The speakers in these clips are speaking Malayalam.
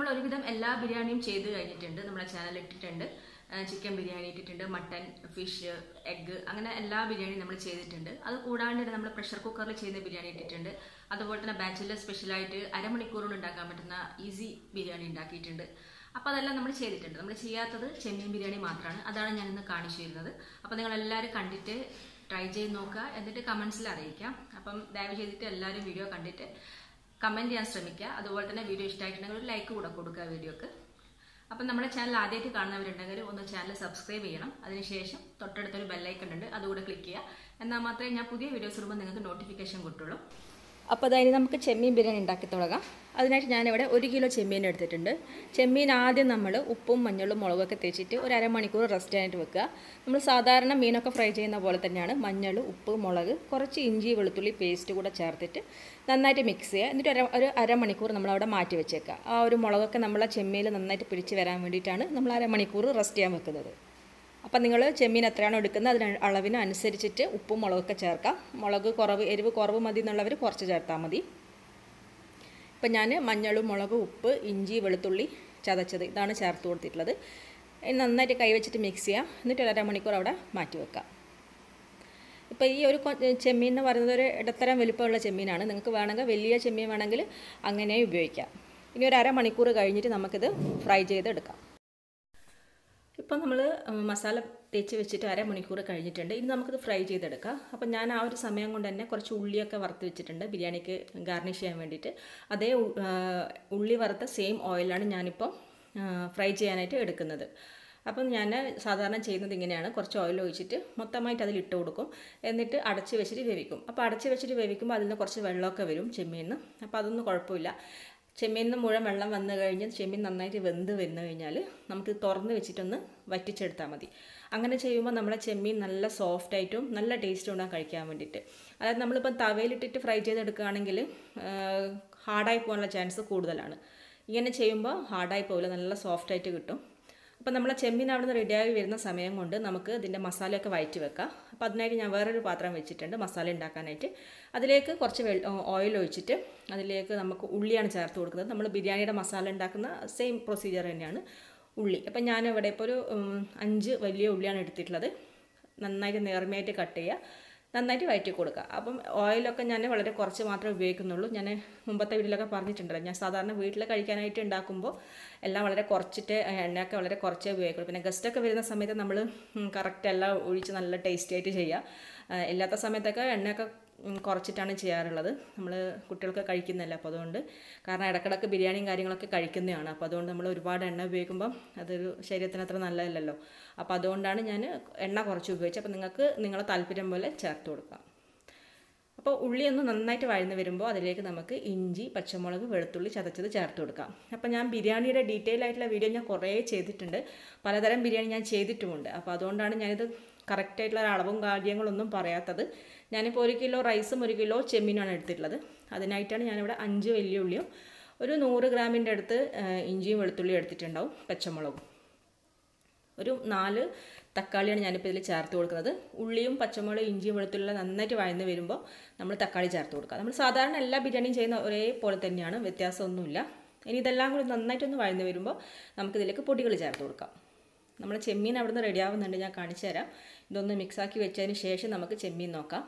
നമ്മൾ ഒരുവിധം എല്ലാ ബിരിയാണിയും ചെയ്ത് കഴിഞ്ഞിട്ടുണ്ട്. നമ്മുടെ ചാനൽ ഇട്ടിട്ടുണ്ട്. ചിക്കൻ ബിരിയാണി ഇട്ടിട്ടുണ്ട് മട്ടൻ ഫിഷ് എഗ്ഗ് അങ്ങനെ എല്ലാ ബിരിയാണിയും നമ്മൾ ചെയ്തിട്ടുണ്ട്. അത് കൂടാണ്ട് നമ്മൾ പ്രഷർ കുക്കറിൽ ചെയ്യുന്ന ബിരിയാണി ഇട്ടിട്ടുണ്ട്. അതുപോലെ തന്നെ ബാച്ചിലർ സ്പെഷ്യലായിട്ട് അരമണിക്കൂറുകൊണ്ട് ഉണ്ടാക്കാൻ പറ്റുന്ന ഈസി ബിരിയാണി ഉണ്ടാക്കിയിട്ടുണ്ട്. അപ്പോൾ അതെല്ലാം നമ്മൾ ചെയ്തിട്ടുണ്ട്. നമ്മൾ ചെയ്യാത്തത് ചെമ്മീൻ ബിരിയാണി മാത്രമാണ് അതാണ് ഞാൻ ഇന്ന് കാണിച്ചു തരുന്നത്. അപ്പോൾ നിങ്ങൾ എല്ലാവരും കണ്ടിട്ട് ട്രൈ ചെയ്ത് നോക്കുക. എന്നിട്ട് കമൻസിൽ അറിയിക്കാം. അപ്പം ദയവ് ചെയ്തിട്ട് എല്ലാവരും വീഡിയോ കണ്ടിട്ട് കമന്റ് ചെയ്യാൻ ശ്രമിക്കുക. അതുപോലെ തന്നെ വീഡിയോ ഇഷ്ടമായിട്ടുണ്ടെങ്കിൽ ഒരു ലൈക്ക് കൂടെ കൊടുക്കുക വീഡിയോക്ക്. അപ്പം നമ്മുടെ ചാനൽ ആദ്യമായിട്ട് കാണുന്നവരുണ്ടെങ്കിൽ ഒന്ന് ചാനൽ സബ്സ്ക്രൈബ് ചെയ്യണം. അതിനുശേഷം തൊട്ടടുത്തൊരു ബെല്ലൈക്കൺ ഉണ്ട്. അതുകൂടെ ക്ലിക്ക് ചെയ്യുക. എന്നാൽ മാത്രമേ ഞാൻ പുതിയ വീഡിയോസ് വരുമ്പോൾ നിങ്ങൾക്ക് നോട്ടിഫിക്കേഷൻ കിട്ടുള്ളൂ. അപ്പോൾ അതായത് നമുക്ക് ചെമ്മീൻ ബിരിയാണി ഉണ്ടാക്കി തുടങ്ങാം. അതിനായിട്ട് ഞാനിവിടെ ഒരു കിലോ ചെമ്മീൻ എടുത്തിട്ടുണ്ട്. ചെമ്മീൻ ആദ്യം നമ്മൾ ഉപ്പും മഞ്ഞളും മുളകൊക്കെ തേച്ചിട്ട് ഒരു അരമണിക്കൂർ റെസ്റ്റ് ആയിട്ട് വെക്കുക. നമ്മൾ സാധാരണ മീനൊക്കെ ഫ്രൈ ചെയ്യുന്ന പോലെ തന്നെയാണ് മഞ്ഞൾ ഉപ്പ് മുളക് കുറച്ച് ഇഞ്ചി വെളുത്തുള്ളി പേസ്റ്റ് കൂടെ ചേർത്തിട്ട് നന്നായിട്ട് മിക്സ് ചെയ്യുക. എന്നിട്ട് ഒരു ഒരു അരമണിക്കൂർ നമ്മളവിടെ മാറ്റി വെച്ചേക്കുക. ആ ഒരു മുളകൊക്കെ നമ്മളെ ചെമ്മീൽ നന്നായിട്ട് പിടിച്ച് വരാൻ വേണ്ടിയിട്ടാണ് നമ്മൾ അരമണിക്കൂർ റെസ്റ്റ് ചെയ്യാൻ വെക്കുന്നത്. അപ്പം നിങ്ങൾ ചെമ്മീൻ എത്രയാണോ എടുക്കുന്നത് അതിന് അളവിന് അനുസരിച്ചിട്ട് ഉപ്പും മുളകൊക്കെ ചേർക്കാം. മുളക് കുറവ് എരിവ് കുറവ് മതി എന്നുള്ളവർ കുറച്ച് ചേർത്താൽ മതി. ഇപ്പം ഞാൻ മഞ്ഞളും മുളക് ഉപ്പ് ഇഞ്ചി വെളുത്തുള്ളി ചതച്ചത് ഇതാണ് ചേർത്ത് കൊടുത്തിട്ടുള്ളത്. നന്നായിട്ട് കൈവച്ചിട്ട് മിക്സ് ചെയ്യാം. എന്നിട്ട് ഒരു അരമണിക്കൂർ അവിടെ മാറ്റി വെക്കാം. ഇപ്പോൾ ഈ ഒരു ചെമ്മീൻ എന്ന് പറയുന്നത് ഒരു ഇടത്തരം വലിപ്പമുള്ള ചെമ്മീനാണ്. നിങ്ങൾക്ക് വേണമെങ്കിൽ വലിയ ചെമ്മീൻ വേണമെങ്കിൽ അങ്ങനെ ഉപയോഗിക്കാം. ഇനി ഒരു അരമണിക്കൂർ കഴിഞ്ഞിട്ട് നമുക്കിത് ഫ്രൈ ചെയ്തെടുക്കാം. ഇപ്പം നമ്മൾ മസാല തേച്ച് വെച്ചിട്ട് അരമണിക്കൂർ കഴിഞ്ഞിട്ടുണ്ട്. ഇനി നമുക്കിത് ഫ്രൈ ചെയ്തെടുക്കാം. അപ്പം ഞാൻ ആ ഒരു സമയം കൊണ്ട് തന്നെ കുറച്ച് ഉള്ളിയൊക്കെ വറുത്ത് വെച്ചിട്ടുണ്ട്. ബിരിയാണിക്ക് ഗാർണിഷ് ചെയ്യാൻ വേണ്ടിയിട്ട്. അതേ ഉള്ളി വറുത്ത സെയിം ഓയിലാണ് ഞാനിപ്പം ഫ്രൈ ചെയ്യാനായിട്ട് എടുക്കുന്നത്. അപ്പം ഞാൻ സാധാരണ ചെയ്യുന്നത് ഇങ്ങനെയാണ്. കുറച്ച് ഓയിൽ ഒഴിച്ചിട്ട് മൊത്തമായിട്ട് അതിൽ ഇട്ട് കൊടുക്കും. എന്നിട്ട് അടച്ച് വെച്ചിട്ട് വേവിക്കും. അപ്പോൾ അടച്ച് വെച്ചിട്ട് വേവിക്കുമ്പോൾ അതിൽ നിന്ന് കുറച്ച് വെള്ളമൊക്കെ വരും ചെമ്മീനിന്ന് അപ്പോൾ അതൊന്നും കുഴപ്പമില്ല. ചെമ്മീനിൽ നിന്ന് മുഴുവൻ വെള്ളം വന്നു കഴിഞ്ഞ് ചെമ്മീൻ നന്നായിട്ട് വെന്ത് വന്നു കഴിഞ്ഞാൽ നമുക്ക് തുറന്ന് വെച്ചിട്ടൊന്ന് വറ്റിച്ചെടുത്താൽ മതി. അങ്ങനെ ചെയ്യുമ്പോൾ നമ്മളെ ചെമ്മീൻ നല്ല സോഫ്റ്റ് ആയിട്ടും നല്ല ടേസ്റ്റും ഉണ്ടാകും കഴിക്കാൻ വേണ്ടിയിട്ട്. അതായത് നമ്മളിപ്പം തവയിലിട്ടിട്ട് ഫ്രൈ ചെയ്തെടുക്കുകയാണെങ്കിൽ ഹാർഡായി പോകാനുള്ള ചാൻസ് കൂടുതലാണ്. ഇങ്ങനെ ചെയ്യുമ്പോൾ ഹാർഡായി പോകില്ല നല്ല സോഫ്റ്റായിട്ട് കിട്ടും. അപ്പോൾ നമ്മളെ ചെമ്മീൻ അവിടെ നിന്ന് റെഡിയായി വരുന്ന സമയം കൊണ്ട് നമുക്ക് ഇതിന്റെ മസാലയൊക്കെ വയറ്റി വെക്കാം. അപ്പോൾ അതിനായിട്ട് ഞാൻ വേറൊരു പാത്രം വെച്ചിട്ടുണ്ട് മസാല ഉണ്ടാക്കാനായിട്ട്. അതിലേക്ക് കുറച്ച് ഓയിൽ ഒഴിച്ചിട്ട് അതിലേക്ക് നമുക്ക് ഉള്ളിയാണ് ചേർത്ത് കൊടുക്കുന്നത്. നമ്മൾ ബിരിയാണിയുടെ മസാല ഉണ്ടാക്കുന്ന സെയിം പ്രൊസീജിയർ തന്നെയാണ് ഉള്ളി. അപ്പം ഞാനിവിടെ ഇപ്പോൾ ഒരു അഞ്ച് വലിയ ഉള്ളിയാണ് എടുത്തിട്ടുള്ളത്. നന്നായിട്ട് നേർമയായിട്ട് കട്ട് ചെയ്യുക. നന്നായിട്ട് വയറ്റി കൊടുക്കുക. അപ്പം ഓയിലൊക്കെ ഞാൻ വളരെ കുറച്ച് മാത്രമേ ഉപയോഗിക്കുന്നുള്ളൂ. ഞാൻ മുമ്പത്തെ വീട്ടിലൊക്കെ പറഞ്ഞിട്ടുണ്ടല്ലോ ഞാൻ സാധാരണ വീട്ടിൽ കഴിക്കാനായിട്ട് ഉണ്ടാക്കുമ്പോൾ എല്ലാം വളരെ കുറച്ചിട്ട് എണ്ണയൊക്കെ വളരെ കുറച്ചേ ഉപയോഗിക്കുള്ളൂ. പിന്നെ ഗസ്റ്റൊക്കെ വരുന്ന സമയത്ത് നമ്മൾ കറക്റ്റ് എല്ലാം ഒഴിച്ച് നല്ല ടേസ്റ്റി ആയിട്ട് ചെയ്യുക. ഇല്ലാത്ത സമയത്തൊക്കെ എണ്ണയൊക്കെ കുറച്ചിട്ടാണ് ചെയ്യാറുള്ളത്. നമ്മൾ കുട്ടികൾക്ക് കഴിക്കുന്നില്ല അപ്പോൾ അതുകൊണ്ട്. കാരണം ഇടക്കിടക്ക് ബിരിയാണിയും കാര്യങ്ങളൊക്കെ കഴിക്കുന്നതാണ്. അപ്പോൾ അതുകൊണ്ട് നമ്മൾ ഒരുപാട് എണ്ണ ഉപയോഗിക്കുമ്പം അതൊരു ശരീരത്തിന് അത്ര നല്ലതല്ലല്ലോ. അപ്പോൾ അതുകൊണ്ടാണ് ഞാൻ എണ്ണ കുറച്ച് ഉപയോഗിച്ചത്. അപ്പോൾ നിങ്ങൾക്ക് നിങ്ങളെ താല്പര്യം പോലെ ചേർത്ത് കൊടുക്കാം. അപ്പോൾ ഉള്ളി ഒന്ന് നന്നായിട്ട് വഴന്ന് വരുമ്പോൾ അതിലേക്ക് നമുക്ക് ഇഞ്ചി പച്ചമുളക് വെളുത്തുള്ളി ചതച്ചത് ചേർത്ത് കൊടുക്കാം. അപ്പോൾ ഞാൻ ബിരിയാണിയുടെ ഡീറ്റെയിൽ ആയിട്ടുള്ള വീഡിയോ ഞാൻ കുറേ ചെയ്തിട്ടുണ്ട്. പലതരം ബിരിയാണി ഞാൻ ചെയ്തിട്ടുമുണ്ട്. അപ്പോൾ അതുകൊണ്ടാണ് ഞാനിത് കറക്റ്റായിട്ടുള്ള അളവും കാര്യങ്ങളൊന്നും പറയാത്തത്. ഞാനിപ്പോൾ ഒരു കിലോ റൈസും ഒരു കിലോ ചെമ്മീനുമാണ് എടുത്തിട്ടുള്ളത്. അതിനായിട്ടാണ് ഞാനിവിടെ അഞ്ച് വലിയ ഉള്ളിയും ഒരു നൂറ് ഗ്രാമിന്റെ അടുത്ത് ഇഞ്ചിയും വെളുത്തുള്ളിയും എടുത്തിട്ടുണ്ടാവും പച്ചമുളകും. ഒരു നാല് തക്കാളിയാണ് ഞാനിപ്പോൾ ഇതിൽ ചേർത്ത് കൊടുക്കുന്നത്. ഉള്ളിയും പച്ചമുളകും ഇഞ്ചിയും വെളുത്തുള്ളി നന്നായിട്ട് വഴന്ന് വരുമ്പോൾ നമ്മൾ തക്കാളി ചേർത്ത് കൊടുക്കുക. നമ്മൾ സാധാരണ എല്ലാ ബിരിയാണിയും ചെയ്യുന്ന ഒരേപോലെ തന്നെയാണ് വ്യത്യാസമൊന്നുമില്ല. ഇനി ഇതെല്ലാം കൂടി നന്നായിട്ടൊന്ന് വഴന്ന് വരുമ്പോൾ നമുക്കിതിലേക്ക് പൊടികൾ ചേർത്ത് കൊടുക്കാം. നമ്മൾ ചെമ്മീൻ അവിടെ നിന്ന് റെഡി ആവുന്നുണ്ട് ഞാൻ കാണിച്ചു തരാം. ഇതൊന്ന് മിക്സാക്കി വെച്ചതിന് ശേഷം നമുക്ക് ചെമ്മീൻ നോക്കാം.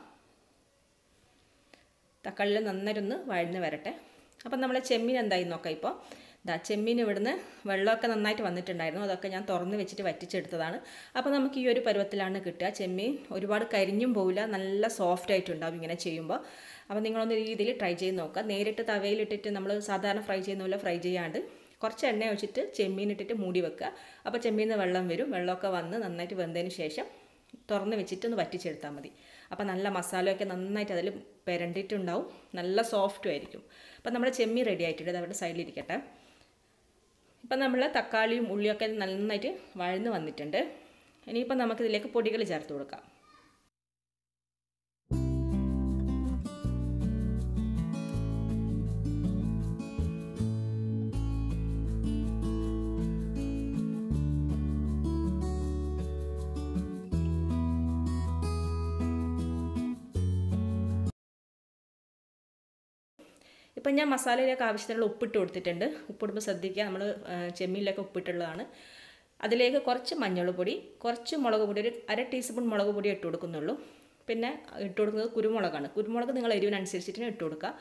തക്കാളിയിൽ നന്നായിട്ടൊന്ന് വഴന്ന് വരട്ടെ. അപ്പം നമ്മളെ ചെമ്മീൻ എന്തായി നോക്കാം ഇപ്പോൾ ദാ ചെമ്മീൻ ഇവിടുന്ന് വെള്ളമൊക്കെ നന്നായിട്ട് വന്നിട്ടുണ്ടായിരുന്നു. അതൊക്കെ ഞാൻ തുറന്ന് വെച്ചിട്ട് വറ്റിച്ചെടുത്തതാണ്. അപ്പോൾ നമുക്ക് ഈ ഒരു പരുവത്തിലാണ് കിട്ടുക. ചെമ്മീൻ ഒരുപാട് കരിഞ്ഞും പോവില്ല. നല്ല സോഫ്റ്റ് ആയിട്ടുണ്ടാവും ഇങ്ങനെ ചെയ്യുമ്പോൾ. അപ്പോൾ നിങ്ങളൊന്ന് രീതിയിൽ ട്രൈ ചെയ്ത് നോക്കുക. നേരിട്ട് തവയിലിട്ടിട്ട് നമ്മൾ സാധാരണ ഫ്രൈ ചെയ്യുന്ന പോലെ ഫ്രൈ ചെയ്യാണ്ട് കുറച്ച് എണ്ണ ഒഴിച്ചിട്ട് ചെമ്മീൻ ഇട്ടിട്ട് മൂടി വെക്കുക. അപ്പോൾ ചെമ്മീൻ വെള്ളം വരും. വെള്ളമൊക്കെ വന്ന് നന്നായിട്ട് വെന്തതിന് ശേഷം തുറന്ന് വെച്ചിട്ട് ഒന്ന് വറ്റിച്ചെടുത്താൽ മതി. അപ്പോൾ നല്ല മസാലയൊക്കെ നന്നായിട്ട് അതിൽ പെരണ്ടിട്ടുണ്ടാവും. നല്ല സോഫ്റ്റും ആയിരിക്കും. അപ്പം നമ്മുടെ ചെമ്മി റെഡി ആയിട്ടുണ്ട്. അവരുടെ സൈഡിലിരിക്കട്ടെ. ഇപ്പം നമ്മൾ തക്കാളിയും ഉള്ളിയൊക്കെ നന്നായിട്ട് വഴന്ന് വന്നിട്ടുണ്ട്. ഇനിയിപ്പം നമുക്കിതിലേക്ക് പൊടികൾ ചേർത്ത് കൊടുക്കാം. ഇപ്പം ഞാൻ മസാലയിലേക്ക് ആവശ്യത്തിനുള്ള ഉപ്പിട്ട് കൊടുത്തിട്ടുണ്ട്. ഉപ്പിടുമ്പോൾ ശ്രദ്ധിക്കുക. നമ്മൾ ചെമ്മീനിലൊക്കെ ഉപ്പിട്ടുള്ളതാണ്. അതിലേക്ക് കുറച്ച് മഞ്ഞൾപ്പൊടി കുറച്ച് മുളക് പൊടി ഒരു അര ടീസ്പൂൺ മുളക് പൊടി ഇട്ട് കൊടുക്കുന്നുള്ളൂ. പിന്നെ ഇട്ട് കൊടുക്കുന്നത് കുരുമുളകാണ്. കുരുമുളക് നിങ്ങൾ എരിവിനനുസരിച്ചിട്ട് ഇട്ട് കൊടുക്കുക.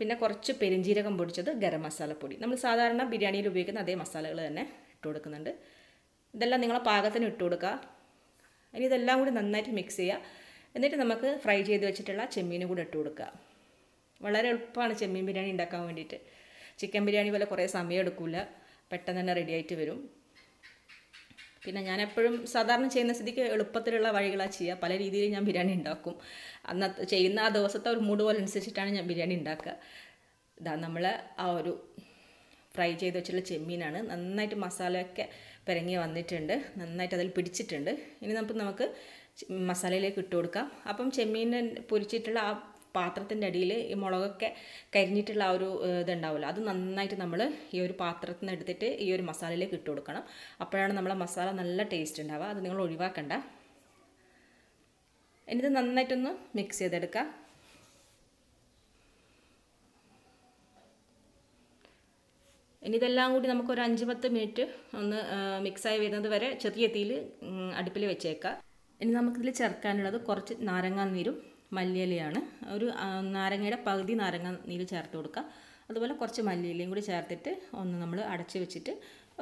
പിന്നെ കുറച്ച് പെരിഞ്ജീരകം പൊടിച്ചത് ഗരം മസാലപ്പൊടി. നമ്മൾ സാധാരണ ബിരിയാണിയിൽ ഉപയോഗിക്കുന്ന അതേ മസാലകൾ തന്നെ ഇട്ട് കൊടുക്കുന്നുണ്ട്. ഇതെല്ലാം നിങ്ങളെ പാകത്തിന് ഇട്ട് കൊടുക്കുക. ഇനി ഇതെല്ലാം കൂടി നന്നായിട്ട് മിക്സ് ചെയ്യുക. എന്നിട്ട് നമുക്ക് ഫ്രൈ ചെയ്ത് വെച്ചിട്ടുള്ള ചെമ്മീനും കൂടി ഇട്ട് കൊടുക്കുക. വളരെ എളുപ്പമാണ് ചെമ്മീൻ ബിരിയാണി ഉണ്ടാക്കാൻ വേണ്ടിയിട്ട്. ചിക്കൻ ബിരിയാണി പോലെ കുറേ സമയം എടുക്കില്ല പെട്ടെന്ന് തന്നെ റെഡി ആയിട്ട് വരും. പിന്നെ ഞാൻ എപ്പോഴും സാധാരണ ചെയ്യുന്ന സ്ഥിതിക്ക് എളുപ്പത്തിലുള്ള വഴികളാണ് ചെയ്യുക. പല രീതിയിൽ ഞാൻ ബിരിയാണി ഉണ്ടാക്കും. അന്നത്തെ ചെയ്യുന്ന ആ ദിവസത്തെ ഒരു മൂഡ് പോലെ അനുസരിച്ചിട്ടാണ് ഞാൻ ബിരിയാണി ഉണ്ടാക്കുക. ഇതാ നമ്മൾ ആ ഒരു ഫ്രൈ ചെയ്ത് വെച്ചിട്ടുള്ള ചെമ്മീനാണ്. നന്നായിട്ട് മസാലയൊക്കെ പിരങ്ങി വന്നിട്ടുണ്ട്. നന്നായിട്ട് അതിൽ പിടിച്ചിട്ടുണ്ട്. ഇനി നമുക്ക് നമുക്ക് മസാലയിലേക്ക് ഇട്ട് കൊടുക്കാം. അപ്പം ചെമ്മീൻ പൊരിച്ചിട്ടുള്ള ആ പാത്രത്തിന്റെ അടിയിൽ ഈ മുളകൊക്കെ കരിഞ്ഞിട്ടുള്ള ആ ഒരു ഇതുണ്ടാവില്ല അത് നന്നായിട്ട് നമ്മൾ ഈ ഒരു പാത്രത്തിൽ നിന്ന് എടുത്തിട്ട് ഈ ഒരു മസാലയിലേക്ക് ഇട്ട് കൊടുക്കണം. അപ്പോഴാണ് നമ്മളെ മസാല നല്ല ടേസ്റ്റ് ഉണ്ടാവുക. അത് നിങ്ങൾ ഒഴിവാക്കണ്ട. എന്നിട്ട് നന്നായിട്ടൊന്ന് മിക്സ് ചെയ്തെടുക്കുക ഇനി ഇതെല്ലാം കൂടി നമുക്ക് ഒരു അഞ്ച് പത്ത് മിനിറ്റ് ഒന്ന് മിക്സായി വരുന്നത് വരെ ചെറിയ തീയിൽ അടുപ്പിൽ വെച്ചേക്കാം. ഇനി നമുക്കിതിൽ ചേർക്കാനുള്ളത് കുറച്ച് നാരങ്ങാ നീരും മല്ലിയിലയാണ്. ഒരു നാരങ്ങയുടെ പകുതി നാരങ്ങ നീര് ചേർത്ത് കൊടുക്കുക. അതുപോലെ കുറച്ച് മല്ലിയിലയും കൂടി ചേർത്തിട്ട് ഒന്ന് നമ്മൾ അടച്ച് വെച്ചിട്ട്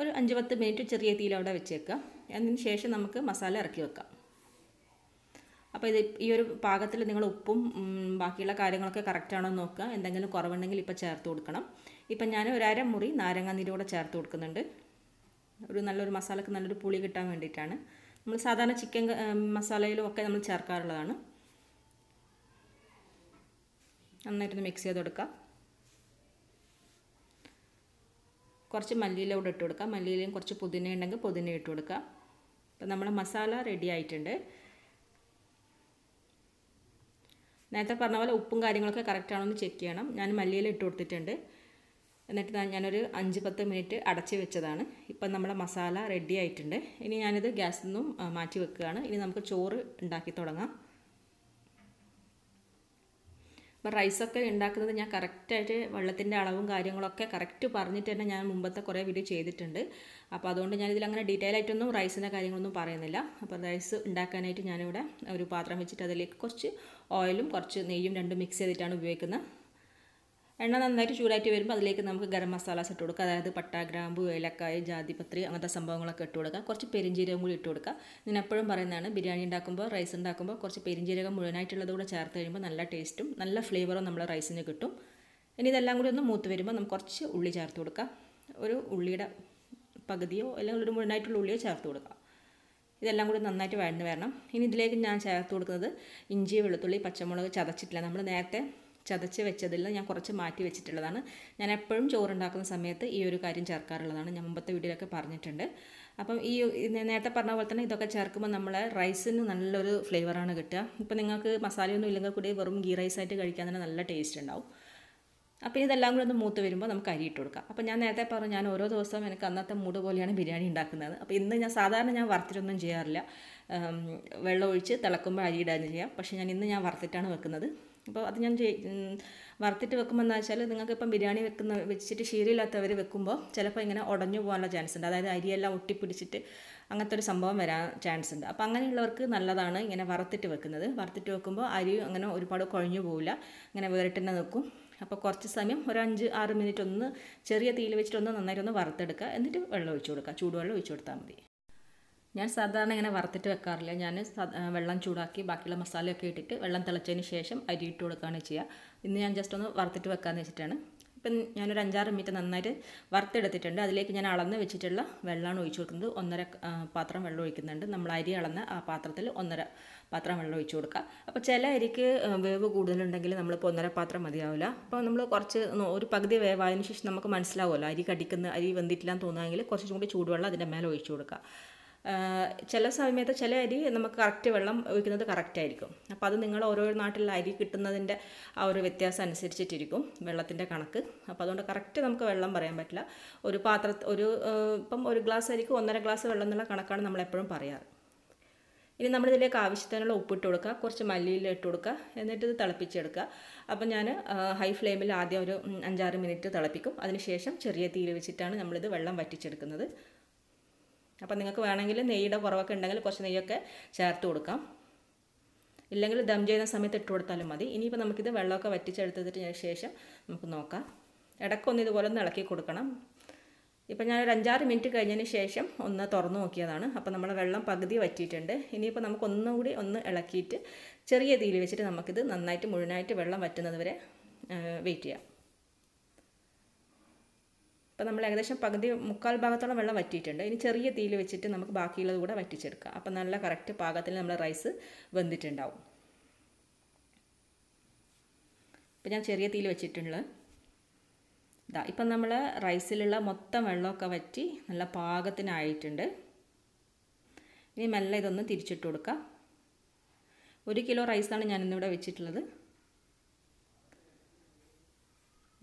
ഒരു അഞ്ച് പത്ത് മിനിറ്റ് ചെറിയ തീയിൽ വെച്ചേക്കുക. വെച്ചേക്കാം അതിന് ശേഷം നമുക്ക് മസാല ഇറക്കി വെക്കാം. അപ്പോൾ ഇത് ഈ ഒരു പാകത്തിൽ നിങ്ങൾ ഉപ്പും ബാക്കിയുള്ള കാര്യങ്ങളൊക്കെ കറക്റ്റാണോ നോക്കുക. എന്തെങ്കിലും കുറവുണ്ടെങ്കിൽ ഇപ്പോൾ ചേർത്ത് കൊടുക്കണം. ഇപ്പം ഞാൻ ഒരു അര മുറി നാരങ്ങ നീര് കൂടെ ചേർത്ത് കൊടുക്കുന്നുണ്ട്. ഒരു നല്ലൊരു മസാലക്ക് നല്ലൊരു പുളി കിട്ടാൻ വേണ്ടിയിട്ടാണ്. നമ്മൾ സാധാരണ ചിക്കൻ മസാലയിലും ഒക്കെ നമ്മൾ ചേർക്കാറുള്ളതാണ്. നന്നായിട്ടൊന്ന് മിക്സ് ചെയ്ത് കൊടുക്കാം. കുറച്ച് മല്ലിയില കൂടെ ഇട്ട് കൊടുക്കാം. മല്ലിയിലയും കുറച്ച് പുതിന ഉണ്ടെങ്കിൽ പുതിന ഇട്ട് കൊടുക്കാം. അപ്പം നമ്മൾ മസാല റെഡി ആയിട്ടുണ്ട്. നേരത്തെ പറഞ്ഞ പോലെ ഉപ്പും കാര്യങ്ങളൊക്കെ കറക്റ്റാണോ ചെക്ക് ചെയ്യണം. ഞാൻ മല്ലിയില ഇട്ട് കൊടുത്തിട്ടുണ്ട്. എന്നിട്ട് ഞാനൊരു അഞ്ച് പത്ത് മിനിറ്റ് അടച്ച് വെച്ചതാണ്. ഇപ്പം നമ്മുടെ മസാല റെഡി ആയിട്ടുണ്ട്. ഇനി ഞാനിത് ഗ്യാസിൽ നിന്നും മാറ്റി വെക്കുകയാണ്. ഇനി നമുക്ക് ചോറ് ഉണ്ടാക്കി തുടങ്ങാം. അപ്പോൾ റൈസൊക്കെ ഉണ്ടാക്കുന്നത് ഞാൻ കറക്റ്റായിട്ട് വെള്ളത്തിന്റെ അളവും കാര്യങ്ങളൊക്കെ കറക്റ്റ് പറഞ്ഞിട്ട് തന്നെ ഞാൻ മുമ്പത്തെ കുറേ വീഡിയോ ചെയ്തിട്ടുണ്ട്. അപ്പോൾ അതുകൊണ്ട് ഞാനിതിൽ അങ്ങനെ ഡീറ്റെയിൽ ആയിട്ടൊന്നും റൈസിന്റെ കാര്യങ്ങളൊന്നും പറയുന്നില്ല. അപ്പോൾ റൈസ് ഉണ്ടാക്കാനായിട്ട് ഞാനിവിടെ ഒരു പാത്രം വെച്ചിട്ട് അതിലേക്ക് കുറച്ച് ഓയിലും കുറച്ച് നെയ്യും രണ്ടും മിക്സ് ചെയ്തിട്ടാണ് ഉപയോഗിക്കുന്നത്. എണ്ണ നന്നായിട്ട് ചൂടായിട്ട് വരുമ്പോൾ അതിലേക്ക് നമുക്ക് ഗരം മസാലാസ് ഇട്ട് കൊടുക്കുക അതായത് പട്ട ഗ്രാമ്പു ഏലക്കായ ജാതിപത്രി അങ്ങനത്തെ സംഭവങ്ങളൊക്കെ ഇട്ട് കൊടുക്കുക കുറച്ച് പെരിഞ്ജീരകം കൂടി ഇട്ട് കൊടുക്കുക ഞാൻ എപ്പോഴും പറയുന്നതാണ് ബിരിയാണി ഉണ്ടാക്കുമ്പോൾ റൈസ് ഉണ്ടാക്കുമ്പോൾ കുറച്ച് പെരിഞ്ജീരകം മുഴുവനായിട്ടുള്ളത് കൂടെ ചേർത്ത് കഴിയുമ്പോൾ നല്ല ടേസ്റ്റും നല്ല ഫ്ലേവറും നമ്മുടെ റൈസിന് കിട്ടും. ഇനി ഇതെല്ലാം കൂടി ഒന്ന് മൂത്ത് വരുമ്പോൾ നമുക്ക് കുറച്ച് ഉള്ളി ചേർത്ത് കൊടുക്കുക ഒരു ഉള്ളിയുടെ പകുതിയോ അല്ലെങ്കിൽ ഒരു മുഴുവനായിട്ടുള്ള ഉള്ളിയോ ചേർത്ത് കൊടുക്കുക ഇതെല്ലാം കൂടി നന്നായിട്ട് വഴന്ന് വരണം. ഇനി ഇതിലേക്ക് ഞാൻ ചേർത്ത് കൊടുക്കുന്നത് ഇഞ്ചി വെളുത്തുള്ളി പച്ചമുളക് ചതച്ചിട്ടില്ല. നമ്മൾ നേരത്തെ ചതച്ച് വെച്ചതിൽ ഞാൻ കുറച്ച് മാറ്റി വെച്ചിട്ടുള്ളതാണ്. ഞാൻ എപ്പോഴും ചോറുണ്ടാക്കുന്ന സമയത്ത് ഈ ഒരു കാര്യം ചേർക്കാറുള്ളതാണ്. ഞാൻ മുമ്പത്തെ വീഡിയോയിലൊക്കെ പറഞ്ഞിട്ടുണ്ട്. അപ്പം ഈ നേരത്തെ പറഞ്ഞ പോലെ തന്നെ ഇതൊക്കെ ചേർക്കുമ്പോൾ നമ്മൾ റൈസിന് നല്ലൊരു ഫ്ലേവറാണ് കിട്ടുക. ഇപ്പം നിങ്ങൾക്ക് മസാലയൊന്നും ഇല്ലെങ്കിൽ കൂടി വെറും ഗീ റൈസായിട്ട് കഴിക്കാൻ തന്നെ നല്ല ടേസ്റ്റ് ഉണ്ടാവും. അപ്പോൾ ഇതെല്ലാം കൂടി ഒന്ന് മൂത്ത് വരുമ്പോൾ നമുക്ക് അരി കൊടുക്കാം. അപ്പോൾ ഞാൻ നേരത്തെ പറഞ്ഞു ഞാൻ ഓരോ ദിവസവും എനിക്ക് അന്നത്തെ മൂട് പോലെയാണ് ബിരിയാണി ഉണ്ടാക്കുന്നത്. അപ്പോൾ ഇന്ന് ഞാൻ സാധാരണ ഞാൻ വറുത്തിട്ടൊന്നും ചെയ്യാറില്ല. വെള്ളം ഒഴിച്ച് തിളക്കുമ്പോൾ അരി ഇടാൻ ചെയ്യാം പക്ഷേ ഞാൻ ഇന്ന് ഞാൻ വറുത്തിട്ടാണ് വെക്കുന്നത്. അപ്പോൾ അത് ഞാൻ വറുത്തിട്ട് വെക്കുമ്പോൾ എന്താ വെച്ചാൽ നിങ്ങൾക്ക് ഇപ്പം ബിരിയാണി വെക്കുന്ന വെച്ചിട്ട് ശീലമില്ലാത്തവർ വെക്കുമ്പോൾ ചിലപ്പോൾ ഇങ്ങനെ ഉടഞ്ഞു പോകാനുള്ള ചാൻസ് ഉണ്ട്. അതായത് അരിയെല്ലാം ഒട്ടിപ്പിടിച്ചിട്ട് അങ്ങനത്തെ ഒരു സംഭവം വരാൻ ചാൻസ് ഉണ്ട്. അപ്പോൾ അങ്ങനെയുള്ളവർക്ക് നല്ലതാണ് ഇങ്ങനെ വറുത്തിട്ട് വെക്കുന്നത്. വറുത്തിട്ട് വെക്കുമ്പോൾ അരി അങ്ങനെ ഒരുപാട് കുഴഞ്ഞു പോവില്ല. ഇങ്ങനെ വേറിട്ടന്നെ നിൽക്കും. അപ്പോൾ കുറച്ച് സമയം ഒരു അഞ്ച് ആറ് മിനിറ്റ് ഒന്ന് ചെറിയ തീയിൽ വെച്ചിട്ടൊന്ന് നന്നായിട്ട് ഒന്ന് വറുത്തെടുക്കുക. എന്നിട്ട് വെള്ളം ഒഴിച്ചു കൊടുക്കുക. ചൂടുവെള്ളം ഒഴിച്ചു കൊടുത്താൽ മതി. ഞാൻ സാധാരണ ഇങ്ങനെ വറുത്തിട്ട് വെക്കാറില്ല. ഞാൻ വെള്ളം ചൂടാക്കി ബാക്കിയുള്ള മസാലയൊക്കെ ഇട്ടിട്ട് വെള്ളം തിളച്ചതിന് ശേഷം അരി ഇട്ട് കൊടുക്കുകയാണ് ചെയ്യുക. ഇന്ന് ഞാൻ ജസ്റ്റ് ഒന്ന് വറുത്തിട്ട് വെക്കാമെന്ന് വെച്ചിട്ടാണ്. ഇപ്പം ഞാനൊരു അഞ്ചാറ് മിനിറ്റ് നന്നായിട്ട് വറുത്തെടുത്തിട്ടുണ്ട്. അതിലേക്ക് ഞാൻ അളന്ന് വെച്ചിട്ടുള്ള വെള്ളമാണ് ഒഴിച്ചു കൊടുക്കുന്നത്. ഒന്നര പാത്രം വെള്ളം ഒഴിക്കുന്നുണ്ട്. നമ്മൾ അരി അളന്ന് ആ പാത്രത്തിൽ ഒന്നര പാത്രം വെള്ളം ഒഴിച്ചു കൊടുക്കുക. അപ്പോൾ ചില അരിക്ക് വേവ് കൂടുതലുണ്ടെങ്കിൽ നമ്മളിപ്പോൾ ഒന്നര പാത്രം മതിയാവില്ല. അപ്പോൾ നമ്മൾ കുറച്ച് ഒരു പകുതി വേവായതിനു ശേഷം നമുക്ക് മനസ്സിലാവുമല്ലോ. അരി കടിക്കുന്ന അരി വെന്തിട്ടില്ല എന്ന് തോന്നുമെങ്കിൽ കുറച്ചും കൂടി ചൂടുവെള്ളം അതിന്റെ മേലെ ഒഴിച്ചു കൊടുക്കുക. ചില സമയത്ത് ചില അരി നമുക്ക് കറക്റ്റ് വെള്ളം ഒഴിക്കുന്നത് കറക്റ്റ് ആയിരിക്കും. അപ്പോൾ അത് നിങ്ങൾ ഓരോ നാട്ടിലുള്ള അരി കിട്ടുന്നതിന്റെ ആ ഒരു വ്യത്യാസം അനുസരിച്ചിട്ടിരിക്കും വെള്ളത്തിന്റെ കണക്ക്. അപ്പോൾ അതുകൊണ്ട് കറക്റ്റ് നമുക്ക് വെള്ളം പറയാൻ പറ്റില്ല. ഒരു പാത്ര ഒരു ഇപ്പം ഒരു ഗ്ലാസ് അരിക്ക് ഒന്നര ഗ്ലാസ് വെള്ളം എന്നുള്ള കണക്കാണ് നമ്മളെപ്പോഴും പറയാറ്. ഇനി നമ്മളിതിലേക്ക് ആവശ്യത്തിനുള്ള ഉപ്പിട്ട് കൊടുക്കുക കുറച്ച് മല്ലിയിൽ ഇട്ട് കൊടുക്കുക എന്നിട്ട് ഇത് തിളപ്പിച്ചെടുക്കുക. അപ്പം ഞാൻ ഹൈ ഫ്ലെയിമിൽ ആദ്യം ഒരു അഞ്ചാറ് മിനിറ്റ് തിളപ്പിക്കും. അതിനുശേഷം ചെറിയ തീയിൽ വെച്ചിട്ടാണ് നമ്മളിത് വെള്ളം വറ്റിച്ചെടുക്കുന്നത്. അപ്പം നിങ്ങൾക്ക് വേണമെങ്കിൽ നെയ്യുടെ കുറവൊക്കെ ഉണ്ടെങ്കിൽ കുറച്ച് നെയ്യൊക്കെ ചേർത്ത് കൊടുക്കാം. ഇല്ലെങ്കിൽ ദം ചെയ്യുന്ന സമയത്ത് ഇട്ട് കൊടുത്താലും മതി. ഇനിയിപ്പോൾ നമുക്കിത് വെള്ളമൊക്കെ വറ്റിച്ചെടുത്തതിന് ശേഷം നമുക്ക് നോക്കാം. ഇടയ്ക്കൊന്ന് ഇതുപോലെ ഒന്ന് ഇളക്കി കൊടുക്കണം. ഇപ്പം ഞാൻ ഒരു അഞ്ചാറ് മിനിറ്റ് കഴിഞ്ഞതിന് ശേഷം ഒന്ന് തുറന്നു നോക്കിയതാണ്. അപ്പോൾ നമ്മുടെ വെള്ളം പകുതി വറ്റിയിട്ടുണ്ട്. ഇനിയിപ്പോൾ നമുക്ക് ഒന്നുകൂടി ഒന്ന് ഇളക്കിയിട്ട് ചെറിയ തീയിൽ വെച്ചിട്ട് നമുക്കിത് നന്നായിട്ട് മുഴുവനായിട്ട് വെള്ളം വറ്റുന്നത് വരെ വെയിറ്റ് ചെയ്യാം. അപ്പോൾ നമ്മൾ ഏകദേശം പകുതി മുക്കാൽ ഭാഗത്തോളം വെള്ളം വറ്റിയിട്ടുണ്ട്. ഇനി ചെറിയ തീയിൽ വെച്ചിട്ട് നമുക്ക് ബാക്കിയുള്ളത് കൂടെ വറ്റിച്ചെടുക്കാം. അപ്പോൾ നല്ല കറക്റ്റ് പാകത്തിൽ നമ്മൾ റൈസ് വെന്തിട്ടുണ്ടാവും. ഇപ്പം ഞാൻ ചെറിയ തീയിൽ വെച്ചിട്ടുള്ളത്. ഇതാ ഇപ്പം നമ്മൾ റൈസിലുള്ള മൊത്തം വെള്ളമൊക്കെ വറ്റി നല്ല പാകത്തിനായിട്ടുണ്ട്. ഇനി മെല്ലെ ഇതൊന്ന് തിരിച്ചിട്ട് കൊടുക്കാം. ഒരു കിലോ റൈസാണ് ഞാനിന്നിവിടെ വെച്ചിട്ടുള്ളത്.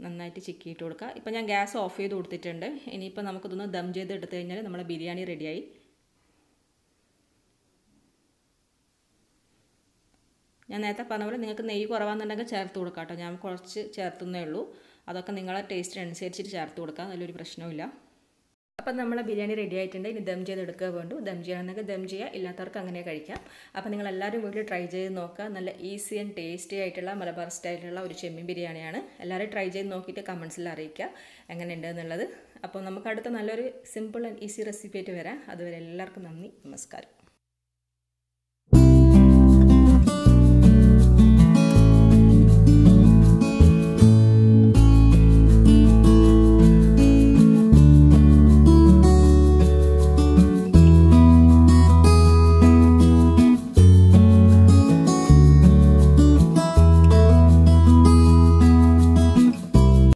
നന്നായിട്ട് ചിക്കിയിട്ട് കൊടുക്കുക ഇപ്പം ഞാൻ ഗ്യാസ് ഓഫ് ചെയ്ത് കൊടുത്തിട്ടുണ്ട്. ഇനിയിപ്പോൾ നമുക്കിതൊന്ന് ദം ചെയ്ത് എടുത്തു കഴിഞ്ഞാൽ നമ്മുടെ ബിരിയാണി റെഡിയായി. ഞാൻ നേരത്തെ പറഞ്ഞ പോലെ നിങ്ങൾക്ക് നെയ്യ് കുറവാണെന്നുണ്ടെങ്കിൽ ചേർത്ത് കൊടുക്കാം കേട്ടോ ഞാൻ കുറച്ച് ചേർത്തുന്നേ ഉള്ളൂ. അതൊക്കെ നിങ്ങളെ ടേസ്റ്റിനനുസരിച്ചിട്ട് ചേർത്ത് കൊടുക്കാം. അതിലൊരു പ്രശ്നവുമില്ല. അപ്പം നമ്മൾ ബിരിയാണി റെഡി ആയിട്ടുണ്ട്. ഇനി ദം ചെയ്തെടുക്കുക വേണ്ടു. ദം ചെയ്യണമെന്നൊക്കെ ദം ചെയ്യുക. ഇല്ലാത്തവർക്ക് അങ്ങനെ കഴിക്കാം. അപ്പം നിങ്ങൾ എല്ലാവരും വീട്ടിൽ ട്രൈ ചെയ്ത് നോക്കുക. നല്ല ഈസി ആൻഡ് ടേസ്റ്റി ആയിട്ടുള്ള മലബാർ സ്റ്റൈലിലുള്ള ഒരു ചെമ്മീൻ ബിരിയാണിയാണ്. എല്ലാവരും ട്രൈ ചെയ്ത് നോക്കിയിട്ട് കമൻസിൽ അറിയിക്കുക. എങ്ങനെയുണ്ട് എന്നുള്ളത്. അപ്പോൾ നമുക്ക് അടുത്ത നല്ലൊരു സിമ്പിൾ ആൻഡ് ഈസി റെസിപ്പി ആയിട്ട് വരാം. അതുവരെ എല്ലാവർക്കും നന്ദി. നമസ്കാരം.